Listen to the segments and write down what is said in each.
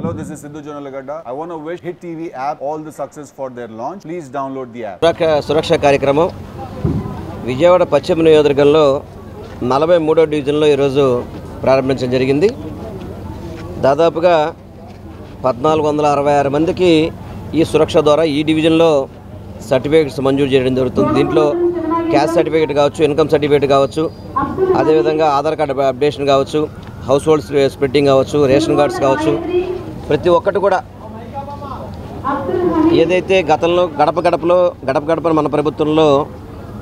Hello, this is Sidhu Jonalagada. I want to wish Hit TV app all the success for their launch. Please download the app. సురక్ష కార్యక్రమం విజయవాడ పశ్చిమ నియోజకవర్గంలో నలభై మూడో డివిజన్లో ఈరోజు ప్రారంభించడం జరిగింది దాదాపుగా పద్నాలుగు వందల అరవై ఆరు మందికి ఈ సురక్ష ద్వారా ఈ డివిజన్లో సర్టిఫికేట్స్ మంజూరు చేయడం జరుగుతుంది దీంట్లో క్యాస్ట్ సర్టిఫికేట్ కావచ్చు ఇన్కమ్ సర్టిఫికేట్ కావచ్చు అదేవిధంగా ఆధార్ కార్డు అప్డేషన్ కావచ్చు హౌస్ హోల్డ్ స్ప్లిట్టింగ్ కావచ్చు రేషన్ కార్డ్స్ కావచ్చు ప్రతి ఒక్కటి కూడా ఏదైతే గతంలో గడప గడపలో గడప గడప మన ప్రభుత్వంలో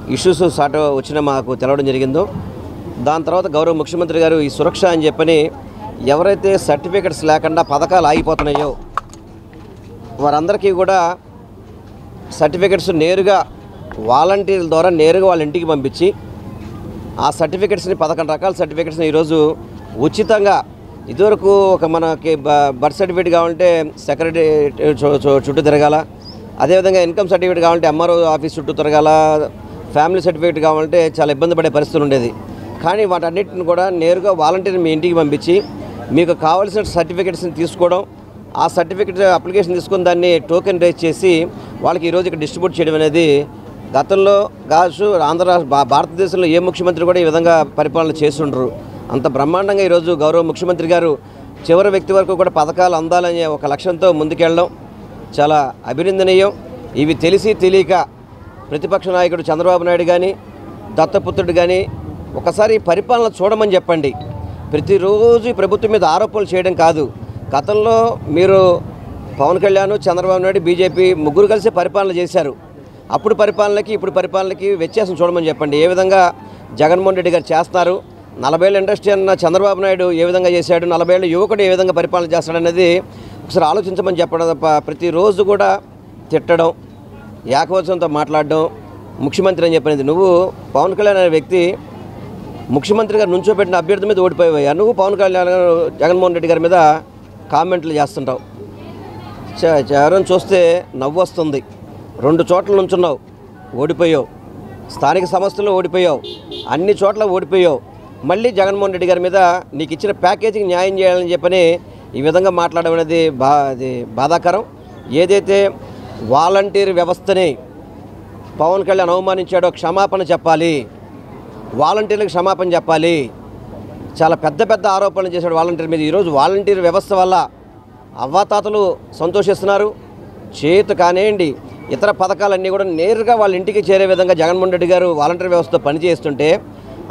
ఇష్యూస్ సాట వచ్చిన మాకు తెలవడం జరిగిందో దాని తర్వాత గౌరవ ముఖ్యమంత్రి గారు ఈ సురక్ష అని చెప్పని ఎవరైతే సర్టిఫికెట్స్ లేకుండా పథకాలు ఆగిపోతున్నాయో వారందరికీ కూడా సర్టిఫికెట్స్ నేరుగా వాలంటీర్ల ద్వారా నేరుగా వాళ్ళ ఇంటికి పంపించి ఆ సర్టిఫికెట్స్ని పదకొండు రకాల సర్టిఫికెట్స్ని ఈరోజు ఉచితంగా ఇదివరకు ఒక మనకి బ- బర్త్ సర్టిఫికేట్ కావాలంటే సెక్రటరీ చుట్టూ తిరగాల. అదేవిధంగా ఇన్కమ్ సర్టిఫికేట్ కావాలంటే ఎంఆర్ఓ ఆఫీస్ చుట్టూ తిరగాల. ఫ్యామిలీ సర్టిఫికేట్ కావాలంటే చాలా ఇబ్బంది పడే పరిస్థితులు ఉండేది. కానీ వాటన్నిటిని కూడా నేరుగా వాలంటీర్ మీ ఇంటికి పంపించి మీకు కావాల్సిన సర్టిఫికేట్స్ని తీసుకోవడం ఆ సర్టిఫికేట్ అప్లికేషన్ తీసుకుని దాన్ని టోకెన్ రేజ్ చేసి వాళ్ళకి ఈరోజు ఇక్కడ డిస్ట్రిబ్యూట్ చేయడం అనేది గతంలో కావచ్చు ఆంధ్ర భా- భారతదేశంలో ఏ ముఖ్యమంత్రి కూడా ఈ విధంగా పరిపాలన చేస్తుండ్రు. అంత బ్రహ్మాండంగా ఈరోజు గౌరవ ముఖ్యమంత్రి గారు చివరి వ్యక్తి వరకు కూడా పథకాలు అందాలనే ఒక లక్ష్యంతో ముందుకెళ్ళడం చాలా అభినందనీయం. ఇవి తెలిసి తెలియక ప్రతిపక్ష నాయకుడు చంద్రబాబు నాయుడు కానీ దత్తపుత్రుడు కానీ ఒకసారి పరిపాలన చూడమని చెప్పండి. ప్రతిరోజు ప్రభుత్వం మీద ఆరోపణలు చేయడం కాదు. గతంలో మీరు పవన్ కళ్యాణ్ చంద్రబాబు నాయుడు బీజేపీ ముగ్గురు కలిసి పరిపాలన చేశారు. అప్పుడు పరిపాలనకి ఇప్పుడు పరిపాలనకి వ్యత్యాసం చూడమని చెప్పండి. ఏ విధంగా జగన్మోహన్ రెడ్డి గారు చేస్తున్నారు? నలభై ఇండస్ట్రీ అన్న చంద్రబాబు నాయుడు ఏ విధంగా చేశాడు నలభై యువకుడు ఏ విధంగా పరిపాలన చేస్తాడనేది ఒకసారి ఆలోచించమని చెప్పడం తప్ప ప్రతిరోజు కూడా తిట్టడం ఏకవచనంతో మాట్లాడడం ముఖ్యమంత్రి అని చెప్పినది. నువ్వు పవన్ కళ్యాణ్ అనే వ్యక్తి ముఖ్యమంత్రి గారు నుంచోబెట్టిన అభ్యర్థి మీద ఓడిపోయావయ్యా. నువ్వు పవన్ కళ్యాణ్ జగన్మోహన్ రెడ్డి గారి మీద కామెంట్లు చేస్తుంటావు. చ- ఎవరైనా చూస్తే నవ్వు వస్తుంది. రెండు చోట్ల నుంచున్నావు ఓడిపోయావు. స్థానిక సంస్థలు ఓడిపోయావు అన్ని చోట్ల ఓడిపోయావు. మళ్ళీ జగన్మోహన్ రెడ్డి గారి మీద నీకు ఇచ్చిన ప్యాకేజీకి న్యాయం చేయాలని చెప్పని ఈ విధంగా మాట్లాడడం అనేది బా అది బాధాకరం. ఏదైతే వాలంటీర్ వ్యవస్థని పవన్ కళ్యాణ్ అవమానించాడో క్షమాపణ చెప్పాలి. వాలంటీర్లకు క్షమాపణ చెప్పాలి. చాలా పెద్ద పెద్ద ఆరోపణలు చేశాడు వాలంటీర్ మీద. ఈరోజు వాలంటీర్ వ్యవస్థ వల్ల అవ్వాతాతలు సంతోషిస్తున్నారు. చేతు కానివ్వండి ఇతర పథకాలన్నీ కూడా నేరుగా వాళ్ళ ఇంటికి చేరే విధంగా జగన్మోహన్ రెడ్డి గారు వాలంటీర్ వ్యవస్థ పనిచేస్తుంటే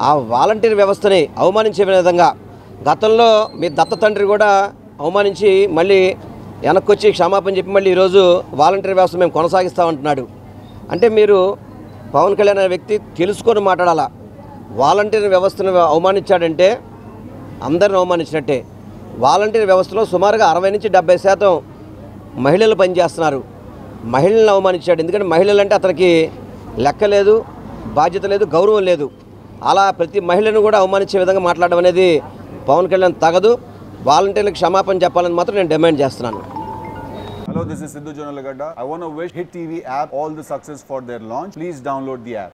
ఆ వాలంటీర్ వ్యవస్థని అవమానించే విధంగా గతంలో మీ దత్త తండ్రి కూడా అవమానించి మళ్ళీ వెనక్కి వచ్చి క్షమాపణ చెప్పి మళ్ళీ ఈరోజు వాలంటీర్ వ్యవస్థ మేము కొనసాగిస్తామంటున్నాడు అంటే మీరు పవన్ కళ్యాణ్ అనే వ్యక్తి తెలుసుకొని మాట్లాడాలా? వాలంటీర్ వ్యవస్థను అవమానించాడంటే అందరిని అవమానించినట్టే. వాలంటీర్ వ్యవస్థలో సుమారుగా అరవై నుంచి డెబ్బై శాతం మహిళలు పనిచేస్తున్నారు. మహిళలను అవమానించాడు. ఎందుకంటే మహిళలంటే అతనికి లెక్క లేదు బాధ్యత లేదు గౌరవం లేదు. అలా ప్రతి మహిళను కూడా అవమానించే విధంగా మాట్లాడడం అనేది పవన్ కళ్యాణ్ తగదు వాలంటీర్లకు క్షమాపణ చెప్పాలని మాత్రం నేను డిమాండ్ చేస్తున్నాను Hello, this is Sidhu Jonalagada. I want to wish Hit TV app all the success for their launch. Please download the app.